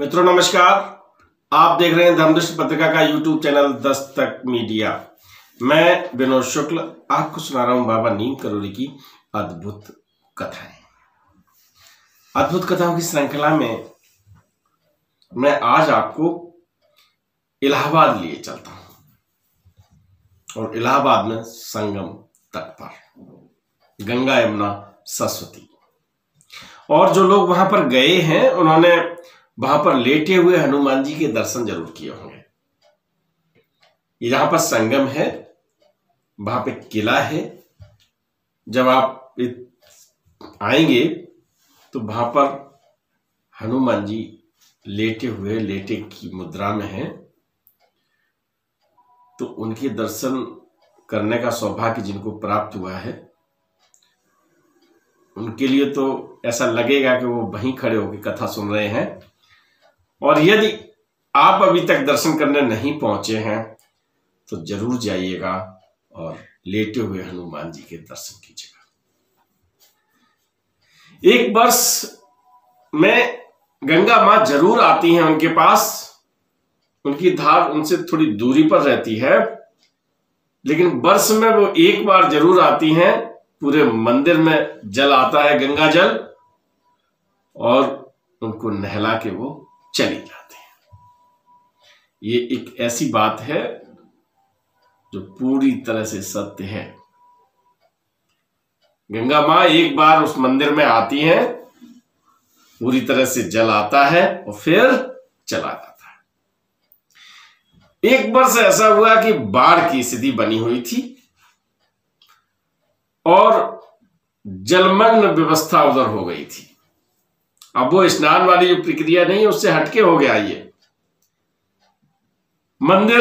मित्रों, नमस्कार। आप देख रहे हैं धर्मदृष्टि पत्रिका का यूट्यूब चैनल दस्तक मीडिया। मैं विनोद शुक्ल, आपको सुना रहा हूँ बाबा नीम करोड़ी की अद्भुत कथाएँ। अद्भुत कथाओं की श्रृंखला में मैं आज आपको इलाहाबाद लिए चलता हूँ। और इलाहाबाद में संगम तट पर। गंगा यमुना सरस्वती। और जो लोग वहाँ पर गए हैं, उन्होंने वहाँ पर लेटे हुए हनुमान जी के दर्शन ज़रूर किए होंगे। यहाँ पर संगम है, वहाँ पे किला है। जब आप आएँगे तो वहाँ पर हनुमान जी लेटे हुए, लेटे की मुद्रा में हैं। तो उनके दर्शन करने का सौभाग्य जिनको प्राप्त हुआ है, उनके लिए तो ऐसा लगेगा कि वो वहीं खड़े होकर कथा सुन रहे हैं। और यदि आप अभी तक दर्शन करने नहीं पहुँचे हैं तो ज़रूर जाइएगा और लेटे हुए हनुमान जी के दर्शन कीजिएगा। एक वर्ष में गंगा माँ ज़रूर आती हैं उनके पास। उनकी धार उनसे थोड़ी दूरी पर रहती है, लेकिन वर्ष में वो एक बार ज़रूर आती हैं। पूरे मंदिर में जल आता है, गंगा जल, और उनको नहला के वो चली जाते हैं। ये एक ऐसी बात है जो पूरी तरह से सत्य है। गंगा माँ एक बार उस मंदिर में आती है, पूरी तरह से जल आता है और फिर चला जाता है। एक वर्ष ऐसा हुआ कि बाढ़ की स्थिति बनी हुई थी और जलमग्न व्यवस्था उधर हो गई थी। अब वो स्नान वाली जो प्रक्रिया नहीं, उससे हटके हो गया ये। मंदिर,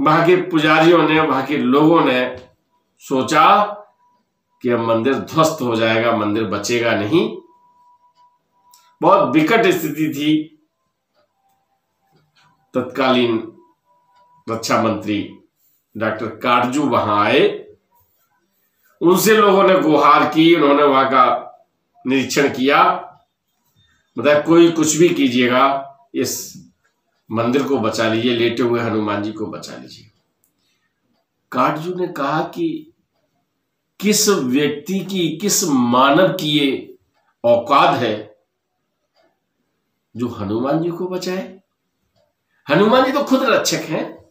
वहाँ के पुजारियों ने, वहाँ के लोगों ने सोचा कि अब मंदिर ध्वस्त हो जाएगा, मंदिर बचेगा नहीं। बहुत विकट स्थिति थी। तत्कालीन रक्षा मंत्री डॉक्टर काटजू वहाँ आए। उनसे लोगों ने गुहार की, उन्होंने वहाँ का निरीक्षण किया। मतलब कोई कुछ भी कीजिएगा, इस मंदिर को बचा लीजिए, लेटे हुए हनुमान जी को बचा लीजिए। काटजू ने कहा कि किस व्यक्ति की, किस मानव की ये औकात है जो हनुमान जी को बचाए? हनुमान जी तो खुद रक्षक हैं।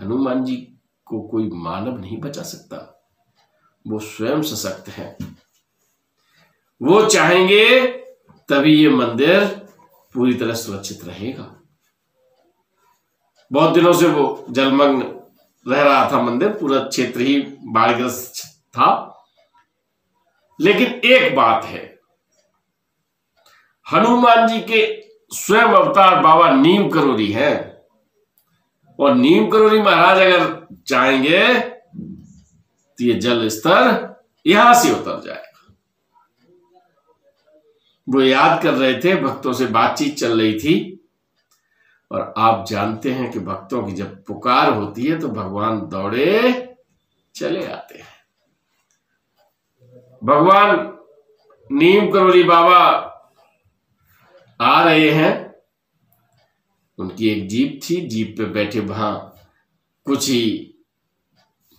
हनुमान जी को कोई मानव नहीं बचा सकता। वो स्वयं सशक्त है। वो चाहेंगे तभी ये मंदिर पूरी तरह सुरक्षित रहेगा। बहुत दिनों से वो जलमग्न रह रहा था मंदिर, पूरा क्षेत्र ही बाढ़ग्रस्त था। लेकिन एक बात है, हनुमान जी के स्वयं अवतार बाबा नीम करोरी है। और नीम करोरी महाराज अगर चाहेंगे तो ये जल स्तर यहाँ से उतर जाएगा वो याद कर रहे थे, भक्तों से बातचीत चल रही थी। और आप जानते हैं कि भक्तों की जब पुकार होती है तो भगवान दौड़े चले आते हैं। भगवान नीम करोली बाबा आ रहे हैं। उनकी एक जीप थी, जीप पे बैठे वहाँ कुछ ही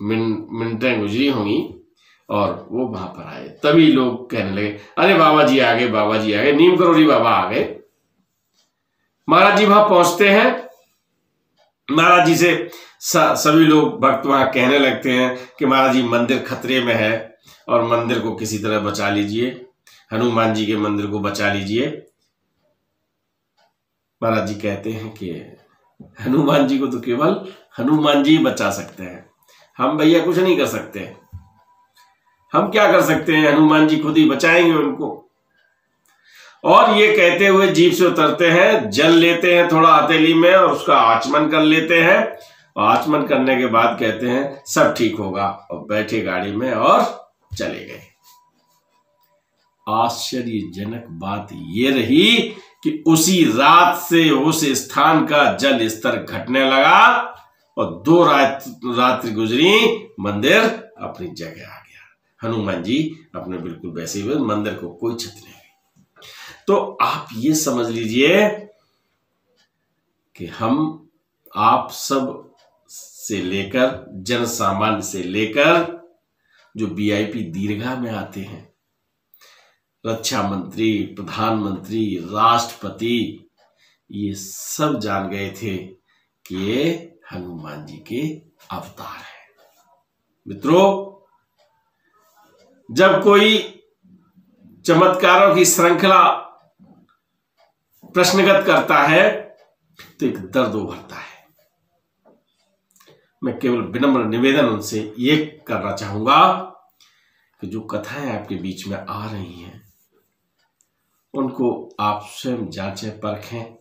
मिनटें गुजरी होंगी। और वो वहाँ पर आए। तभी लोग कहने लगे, अरे बाबा जी आ गए बाबा जी आ गए, नीम करोड़ी बाबा आ गए। महाराज जी वहाँ पहुँचते हैं। महाराज जी से सभी लोग भक्त वहाँ कहने लगते हैं कि महाराज जी, मंदिर खतरे में है और मंदिर को किसी तरह बचा लीजिए। हनुमान जी के मंदिर को बचा लीजिए। महाराज जी कहते हैं कि हनुमान जी को तो केवल हनुमान जी बचा सकते हैं। हम भैया कुछ नहीं कर सकते। हम क्या कर सकते हैं? हनुमान जी खुद ही बचाएँगे उनको। और ये कहते हुए जीप से उतरते हैं, जल लेते हैं थोड़ा हथेली में और उसका आचमन कर लेते हैं। आचमन करने के बाद कहते हैं, सब ठीक होगा। और बैठे गाड़ी में और चले गए। आश्चर्यजनक बात ये रही कि उसी रात से उस स्थान का जल स्तर घटने लगा और दो रात, रात्रि गुजरी, मंदिर अपनी जगह आ गया। हनुमान जी अपने बिल्कुल वैसे ही मंदिर को कोई क्षति नहीं तो आप ये समझ लीजिए कि हम, आप सबसे लेकर जन सामान्य से लेकर, जो वीआईपी दीर्घा में आते हैं, रक्षा मंत्री, प्रधानमंत्री, राष्ट्रपति, ये सब जान गए थे कि ये हनुमान जी के अवतार है। मित्रों जब कोई चमत्कारों की श्रृंखला प्रश्नगत करता है तो एक दर्द उभरता है। मैं केवल विनम्र निवेदन उनसे ये करना चाहूँगा कि जो कथाएँ आपके बीच में आ रही हैं, उनको आप स्वयं जांचें, परखें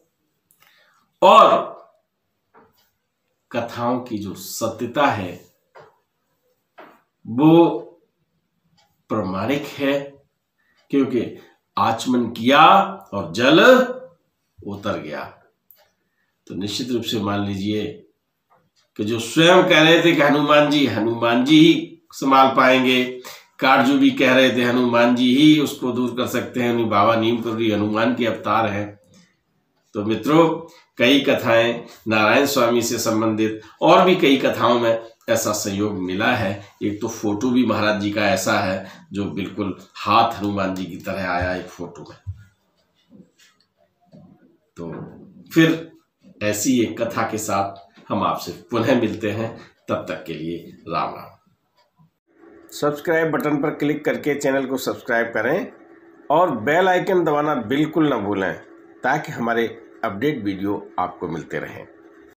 और कथाओं की जो सत्यता है, वो प्रमाणिक है, क्योंकि आचमन किया और जल उतर गया। तो निश्चित रूप से मान लीजिए कि जो स्वयं कह रहे थे कि हनुमान जी हनुमान जी ही संभाल पाएँगे। काटजू भी कह रहे थे, हनुमान जी ही उसको दूर कर सकते हैं। बाबा नीम करोड़ी हनुमान के अवतार हैं। तो मित्रों, कई कथाएँ नारायण स्वामी से संबंधित और भी कई कथाओं में ऐसा सहयोग मिला है। एक तो फ़ोटो भी महाराज जी का ऐसा है, जो बिल्कुल हाथ हनुमान जी की तरह आया एक फ़ोटो में। तो फिर ऐसी एक कथा के साथ हम आपसे पुनः मिलते हैं। तब तक के लिए राम राम। सब्सक्राइब बटन पर क्लिक करके चैनल को सब्सक्राइब करें और बेल आइकन दबाना बिल्कुल ना भूलें, ताकि हमारे अपडेट वीडियो आपको मिलते रहें।